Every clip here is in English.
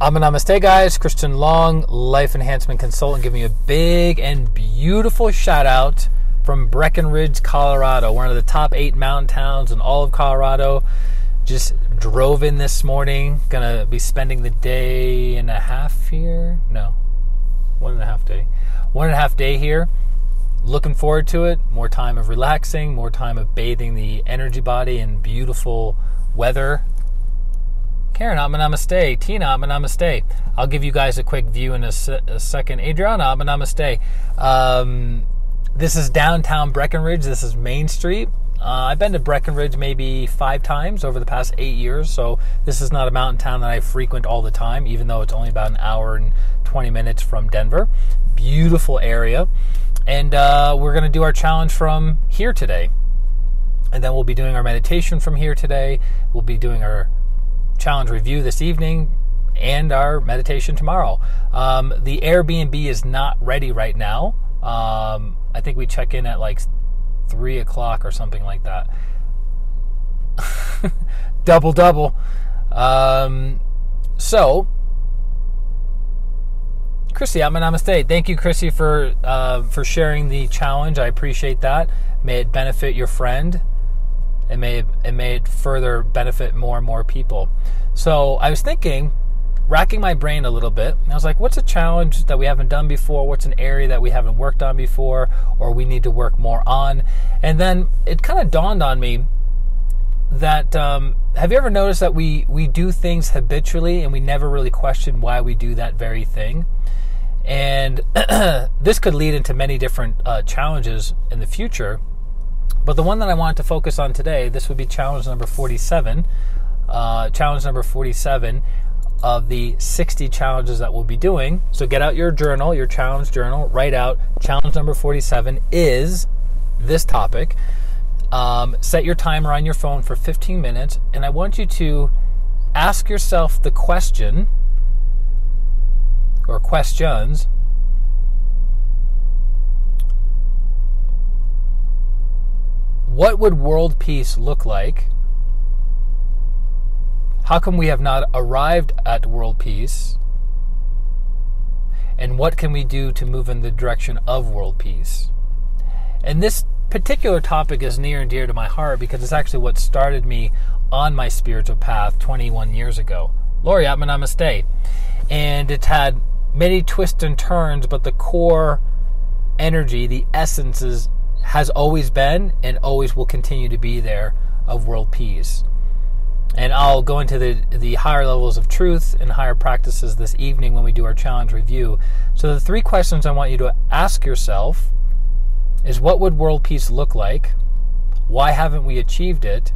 Atma Namaste, guys. Christian Long, life enhancement consultant, giving you a big and beautiful shout out from Breckenridge, Colorado, one of the top eight mountain towns in all of Colorado. Just drove in this morning. Gonna be spending the day and a half here. No, one and a half day. One and a half day here. Looking forward to it. More time of relaxing, more time of bathing the energy body in beautiful weather Karen, namaste. Tina, namaste. I'll give you guys a quick view in a, a second. Adriana, namaste. Um, this is downtown Breckenridge. This is Main Street. Uh, I've been to Breckenridge maybe five times over the past eight years, so this is not a mountain town that I frequent all the time, even though it's only about an hour and 20 minutes from Denver. Beautiful area. And uh, we're going to do our challenge from here today. And then we'll be doing our meditation from here today. We'll be doing our challenge review this evening and our meditation tomorrow. Um, the Airbnb is not ready right now. Um, I think we check in at like three o'clock or something like that. double double. Um, so, Chrissy, Atma namaste. Thank you, Chrissy, for uh, for sharing the challenge. I appreciate that. May it benefit your friend it may it may further benefit more and more people. So I was thinking, racking my brain a little bit. I was like, what's a challenge that we haven't done before? What's an area that we haven't worked on before, or we need to work more on? And then it kind of dawned on me that um, have you ever noticed that we we do things habitually and we never really question why we do that very thing? And this could lead into many different uh, challenges in the future. But the one that I wanted to focus on today, this would be challenge number 47. Uh, challenge number 47 of the 60 challenges that we'll be doing. So get out your journal, your challenge journal, write out challenge number 47 is this topic. Um, set your timer on your phone for 15 minutes, and I want you to ask yourself the question or questions What would world peace look like? How come we have not arrived at world peace? And what can we do to move in the direction of world peace? And this particular topic is near and dear to my heart because it's actually what started me on my spiritual path 21 years ago. Lori Atman Namaste. And it had many twists and turns, but the core energy, the essence is has always been and always will continue to be there of world peace. And I'll go into the, the higher levels of truth and higher practices this evening when we do our challenge review. So, the three questions I want you to ask yourself is what would world peace look like? Why haven't we achieved it?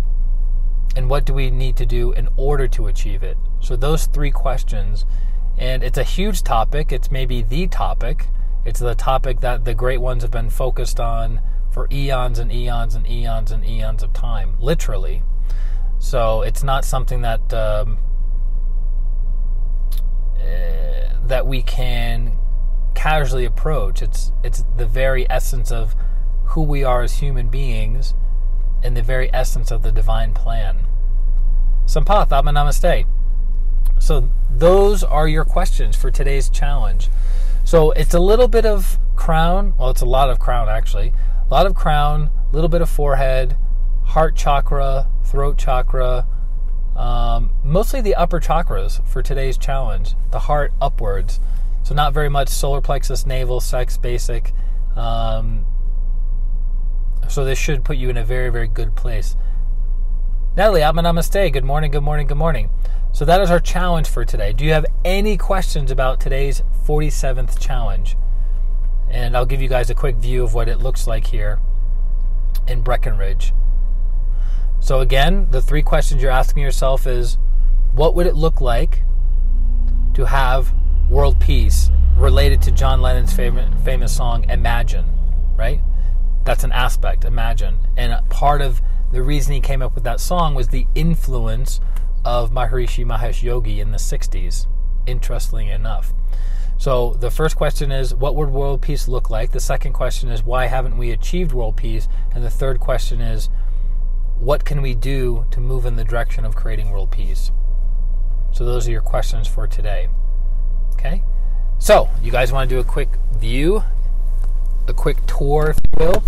And what do we need to do in order to achieve it? So, those three questions. And it's a huge topic. It's maybe the topic. It's the topic that the great ones have been focused on for eons and eons and eons and eons of time, literally. So it's not something that um, uh, that we can casually approach. It's it's the very essence of who we are as human beings, and the very essence of the divine plan. Sampath, Namaste. So those are your questions for today's challenge. So it's a little bit of crown. Well, it's a lot of crown actually. A lot of crown, a little bit of forehead, heart chakra, throat chakra, um, mostly the upper chakras for today's challenge. The heart upwards. So, not very much solar plexus, navel, sex, basic. Um, so, this should put you in a very, very good place. Natalie, Atma Namaste. Good morning, good morning, good morning. So, that is our challenge for today. Do you have any questions about today's 47th challenge? And I'll give you guys a quick view of what it looks like here in Breckenridge. So again, the three questions you're asking yourself is what would it look like to have world peace related to John Lennon's famous song Imagine, right? That's an aspect, Imagine. And part of the reason he came up with that song was the influence of Maharishi Mahesh Yogi in the 60s, interestingly enough. So the first question is, what would world peace look like? The second question is, why haven't we achieved world peace? And the third question is, what can we do to move in the direction of creating world peace? So those are your questions for today. Okay? So, you guys want to do a quick view, a quick tour, if you will?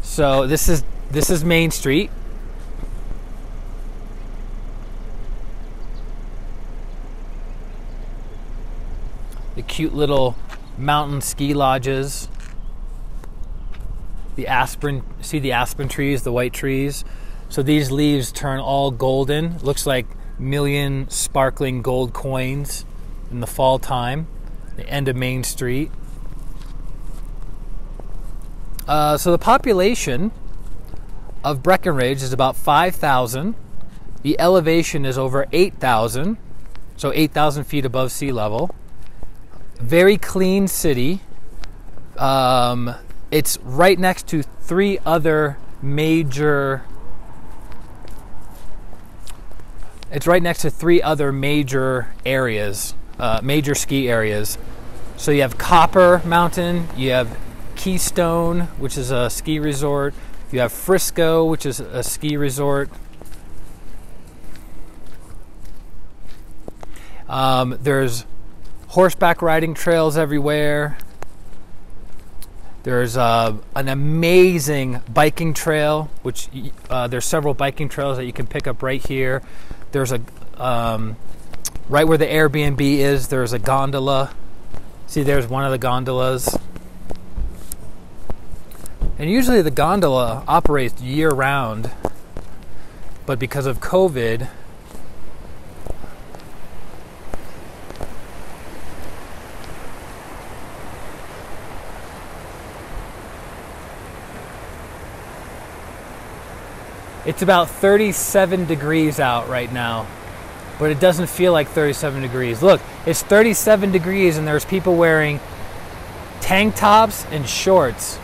So this is this is Main Street. The cute little mountain ski lodges. The aspen, see the aspen trees, the white trees. So these leaves turn all golden. Looks like million sparkling gold coins in the fall time. The end of Main Street. Uh, so the population of Breckenridge is about 5,000. The elevation is over 8,000, so 8,000 feet above sea level. Very clean city. Um, it's right next to three other major. It's right next to three other major areas, uh, major ski areas. So you have Copper Mountain, you have Keystone, which is a ski resort. You have Frisco, which is a ski resort. Um, there's horseback riding trails everywhere. There's uh, an amazing biking trail, which uh, there's several biking trails that you can pick up right here. There's a um, right where the Airbnb is. There's a gondola. See, there's one of the gondolas. And usually the gondola operates year round, but because of COVID, It's about 37 degrees out right now, but it doesn't feel like 37 degrees. Look, it's 37 degrees and there's people wearing tank tops and shorts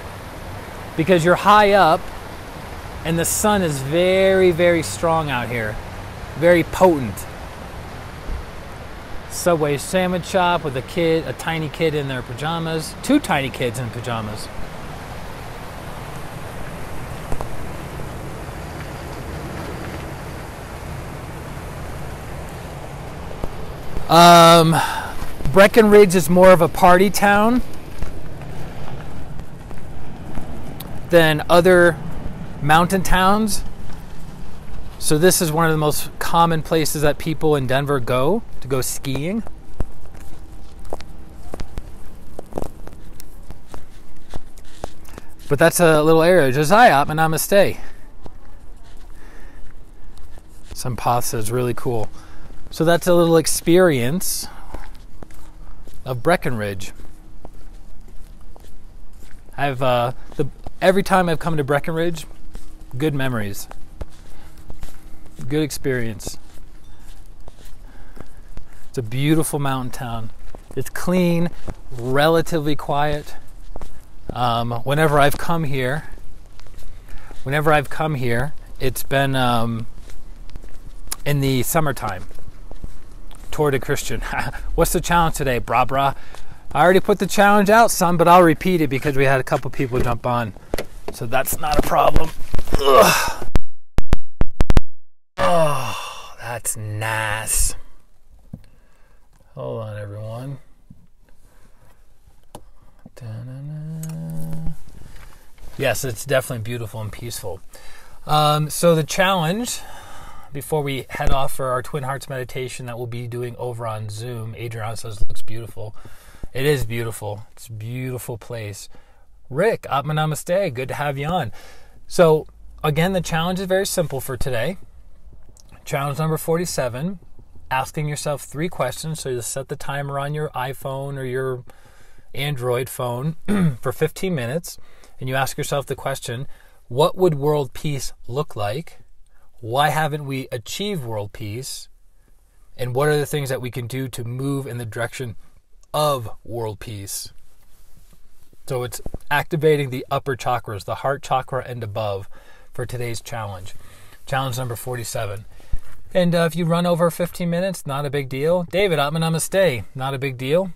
because you're high up and the sun is very, very strong out here, very potent. Subway sandwich shop with a kid, a tiny kid in their pajamas, two tiny kids in pajamas. Um, Breckenridge is more of a party town. than other mountain towns. So, this is one of the most common places that people in Denver go to go skiing. But that's a little area. Josiah, and namaste. Some pasta is really cool. So, that's a little experience of Breckenridge. I've uh, the every time I've come to Breckenridge, good memories, good experience. It's a beautiful mountain town. It's clean, relatively quiet. Um, whenever I've come here, whenever I've come here, it's been um, in the summertime. Tour a Christian. What's the challenge today, bra bra? I already put the challenge out, son, but I'll repeat it because we had a couple people jump on. So that's not a problem. Ugh. Oh, that's nice. Hold on, everyone. Da-na-na. Yes, it's definitely beautiful and peaceful. Um, so the challenge before we head off for our Twin Hearts meditation that we'll be doing over on Zoom. Adrian says looks beautiful. It is beautiful. It's a beautiful place. Rick, Atma Namaste. Good to have you on. So, again, the challenge is very simple for today. Challenge number 47 asking yourself three questions. So, you set the timer on your iPhone or your Android phone for 15 minutes, and you ask yourself the question What would world peace look like? Why haven't we achieved world peace? And what are the things that we can do to move in the direction of world peace. So it's activating the upper chakras, the heart chakra and above, for today's challenge. Challenge number 47. And uh, if you run over 15 minutes, not a big deal. David, I'm an namaste, not a big deal.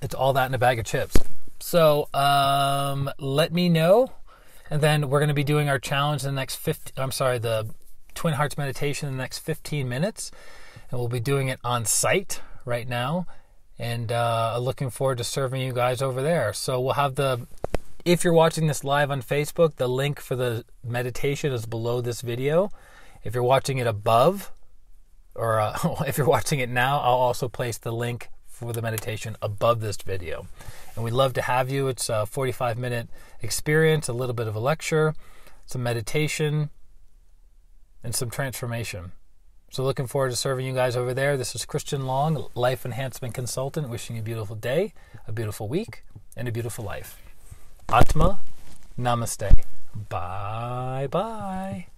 It's all that in a bag of chips. So um, let me know And then we're going to be doing our challenge in the next 50, I'm sorry, the Twin Hearts meditation in the next 15 minutes. And we'll be doing it on site right now. And uh, looking forward to serving you guys over there. So we'll have the, if you're watching this live on Facebook, the link for the meditation is below this video. If you're watching it above, or uh, if you're watching it now, I'll also place the link for the meditation above this video. And we'd love to have you. It's a 45 minute experience, a little bit of a lecture, some meditation, and some transformation. So, looking forward to serving you guys over there. This is Christian Long, Life Enhancement Consultant, wishing you a beautiful day, a beautiful week, and a beautiful life. Atma, Namaste. Bye bye.